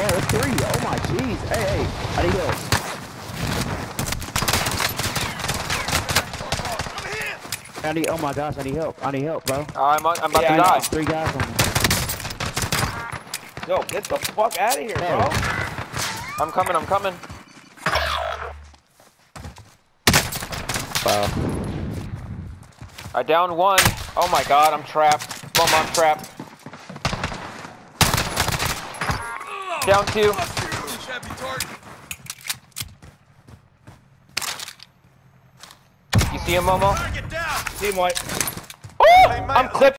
Oh, it's three. Oh my jeez. Hey, hey. I need help. I need, oh my gosh, I need help. I need help, bro. Uh, I'm, I'm about Yeah, to die. Three guys on me. Yo, get the fuck out of here, bro. I'm coming, I'm coming. Wow. I downed one. Oh my god, I'm trapped. Boom, I'm trapped. Down two. You see him, Momo? Team white. Oh! I'm clipped.